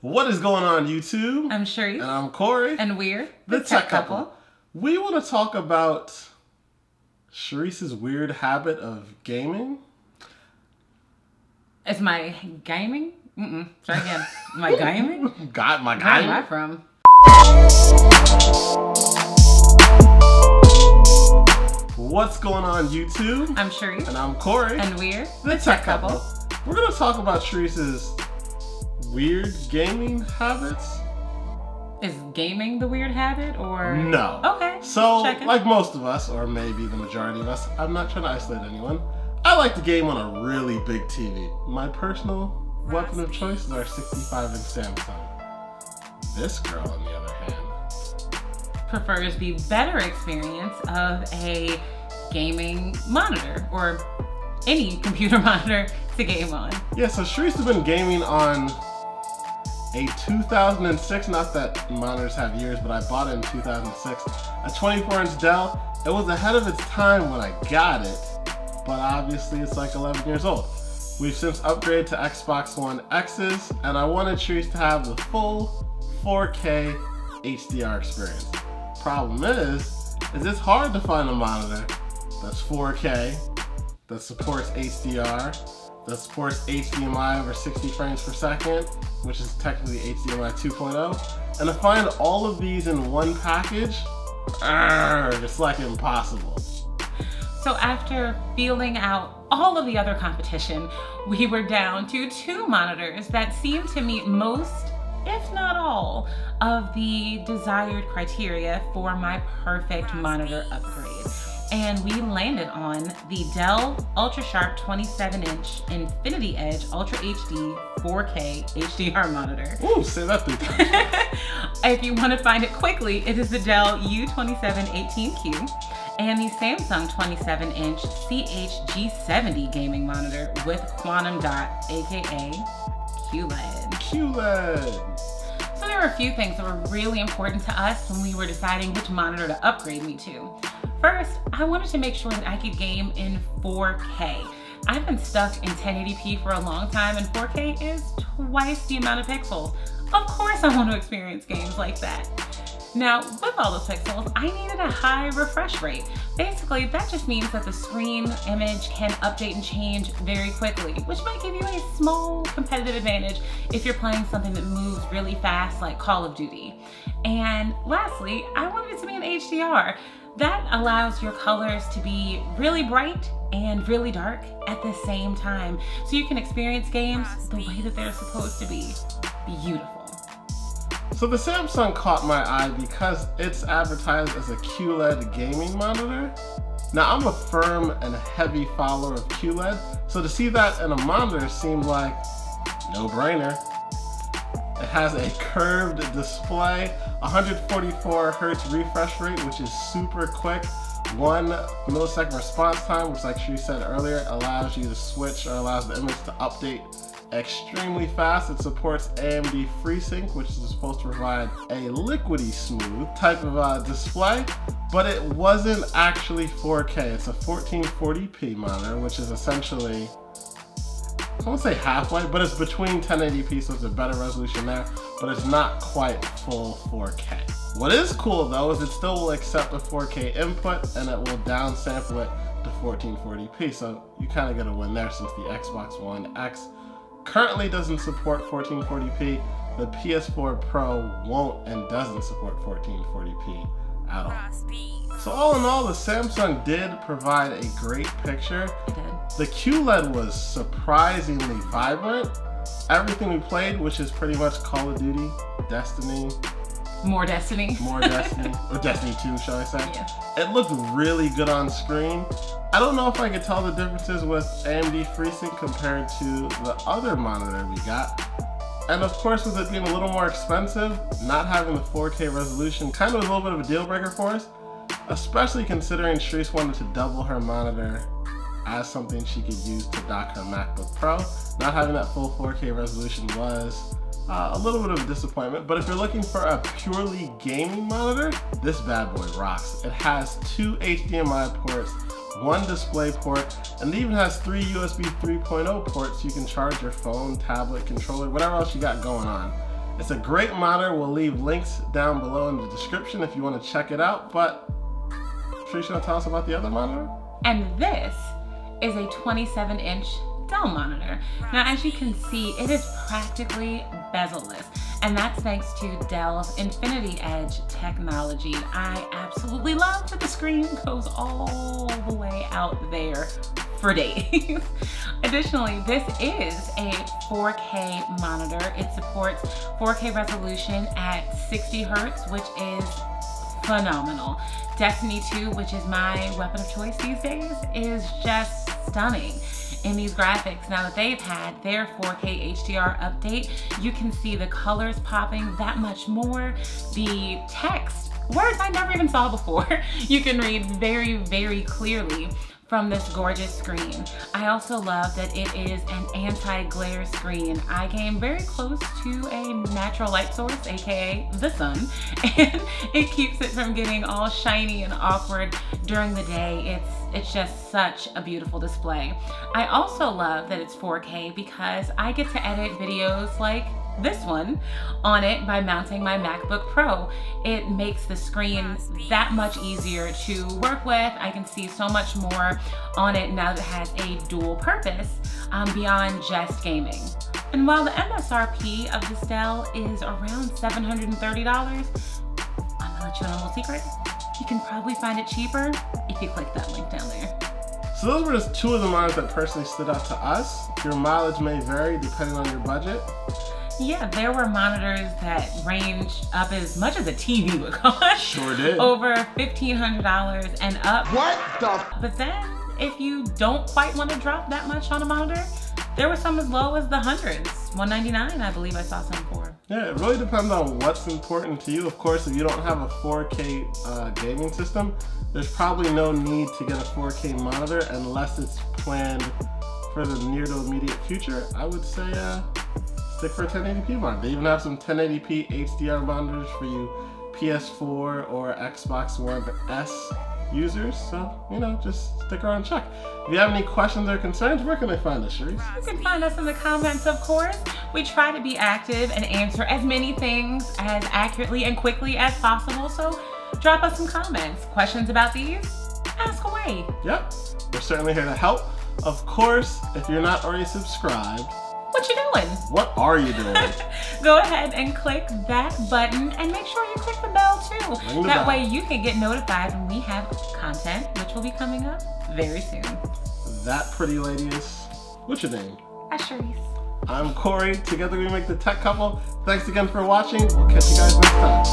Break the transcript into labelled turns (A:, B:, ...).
A: What is going on, YouTube?
B: I'm Charisse.
A: And I'm Corey.
B: And we're
A: the, Tech, couple. We want to talk about Charisse's weird habit of gaming.
B: Is my gaming? Mm-mm. Try again. My gaming?
A: Got my
B: Where
A: gaming.
B: am I from?
A: What's going on, YouTube?
B: I'm Charisse.
A: And I'm Corey.
B: And we're
A: the Tech Couple. We're going to talk about Charisse's weird gaming habits.
B: Is gaming the weird habit or?
A: No.
B: Okay.
A: So, like most of us, or maybe the majority of us, I'm not trying to isolate anyone. I like to game on a really big TV. My personal weapon of choice is our 65 inch Samsung. This girl, on the other hand,
B: prefers the better experience of a gaming monitor or any computer monitor to game on.
A: Yeah, so Charisse's been gaming on a 2006, not that monitors have years, but I bought it in 2006, a 24 inch Dell. It was ahead of its time when I got it, but obviously it's like 11 years old. We've since upgraded to Xbox One X's, and I wanted Charisse's to have the full 4K HDR experience. Problem is, is it's hard to find a monitor that's 4K, that supports HDR, that supports HDMI over 60 frames per second, which is technically HDMI 2.0. And to find all of these in one package, argh, it's like impossible.
B: So after feeling out all of the other competition, we were down to two monitors that seemed to meet most, if not all, of the desired criteria for my perfect monitor upgrade and we landed on the Dell Ultra Sharp 27 inch Infinity Edge Ultra HD 4K HDR monitor.
A: Ooh, say that three times.
B: if you want to find it quickly, it is the Dell U2718Q and the Samsung 27 inch CHG70 gaming monitor with Quantum Dot, aka QLED.
A: QLED.
B: So there were a few things that were really important to us when we were deciding which monitor to upgrade me to. First, I wanted to make sure that I could game in 4K. I've been stuck in 1080p for a long time and 4K is twice the amount of pixels. Of course I want to experience games like that. Now, with all those pixels, I needed a high refresh rate. Basically, that just means that the screen image can update and change very quickly, which might give you a small competitive advantage if you're playing something that moves really fast like Call of Duty. And lastly, I wanted it to be an HDR. That allows your colors to be really bright and really dark at the same time. So you can experience games the way that they're supposed to be. Beautiful.
A: So the Samsung caught my eye because it's advertised as a QLED gaming monitor. Now I'm a firm and heavy follower of QLED, so to see that in a monitor seemed like no brainer. It has a curved display, 144 hertz refresh rate, which is super quick. One millisecond response time, which like she said earlier, allows you to switch or allows the image to update extremely fast. It supports AMD FreeSync, which is supposed to provide a liquidy smooth type of uh, display, but it wasn't actually 4K. It's a 1440p monitor, which is essentially I won't say halfway, but it's between 1080p, so it's a better resolution there, but it's not quite full 4K. What is cool though is it still will accept a 4K input and it will downsample it to 1440p, so you kind of get a win there since the Xbox One X currently doesn't support 1440p. The PS4 Pro won't and doesn't support 1440p at all. So all in all, the Samsung did provide a great picture. The QLED was surprisingly vibrant. Everything we played, which is pretty much Call of Duty, Destiny.
B: More Destiny.
A: More Destiny, or Destiny 2, shall I say.
B: Yeah.
A: It looked really good on screen. I don't know if I could tell the differences with AMD FreeSync compared to the other monitor we got. And of course, with it being a little more expensive, not having the 4K resolution kind of was a little bit of a deal breaker for us, especially considering Charisse wanted to double her monitor as something she could use to dock her MacBook Pro. Not having that full 4K resolution was uh, a little bit of a disappointment, but if you're looking for a purely gaming monitor, this bad boy rocks. It has two HDMI ports, one display port, and it even has three USB 3.0 ports so you can charge your phone, tablet, controller, whatever else you got going on. It's a great monitor. We'll leave links down below in the description if you want to check it out. But Trisha, tell us about the other monitor.
B: And this is a 27 inch Dell monitor. Now, as you can see, it is practically bezel-less, and that's thanks to Dell's Infinity Edge technology. I absolutely love that the screen goes all the way out there for days. Additionally, this is a 4K monitor. It supports 4K resolution at 60 hertz, which is phenomenal. Destiny 2, which is my weapon of choice these days, is just stunning in these graphics. Now that they've had their 4K HDR update, you can see the colors popping that much more. The text, words I never even saw before, you can read very, very clearly from this gorgeous screen. I also love that it is an anti-glare screen. I came very close to a natural light source, AKA the sun, and it keeps it from getting all shiny and awkward during the day. It's it's just such a beautiful display. I also love that it's 4K because I get to edit videos like this one on it by mounting my MacBook Pro. It makes the screen that much easier to work with. I can see so much more on it now that it has a dual purpose um, beyond just gaming. And while the MSRP of this Dell is around $730, I'm gonna let you in a little secret. You can probably find it cheaper if you click that link down there.
A: So those were just two of the models that personally stood out to us. Your mileage may vary depending on your budget.
B: Yeah, there were monitors that ranged up as much as a TV would cost.
A: Sure did.
B: Over $1,500 and up.
A: What the?
B: But then, if you don't quite want to drop that much on a monitor, there were some as low as the hundreds. 199 I believe I saw some for.
A: Yeah, it really depends on what's important to you. Of course, if you don't have a 4K uh, gaming system, there's probably no need to get a 4K monitor unless it's planned for the near to immediate future. I would say uh, stick for a 1080p monitor. They even have some 1080p HDR monitors for you PS4 or Xbox One S users. So, you know, just stick around and check. If you have any questions or concerns, where can they find us, Charisse?
B: You can find us in the comments, of course. We try to be active and answer as many things as accurately and quickly as possible. So drop us some comments. Questions about these? Ask away.
A: Yep, we're certainly here to help. Of course, if you're not already subscribed,
B: what you doing?
A: What are you doing?
B: Go ahead and click that button and make sure you click the bell too.
A: Ring
B: that way you can get notified when we have content, which will be coming up very soon.
A: that pretty lady is, what's your name?
B: Asherice.
A: I'm Corey. Together we make the tech couple. Thanks again for watching. We'll catch you guys next time.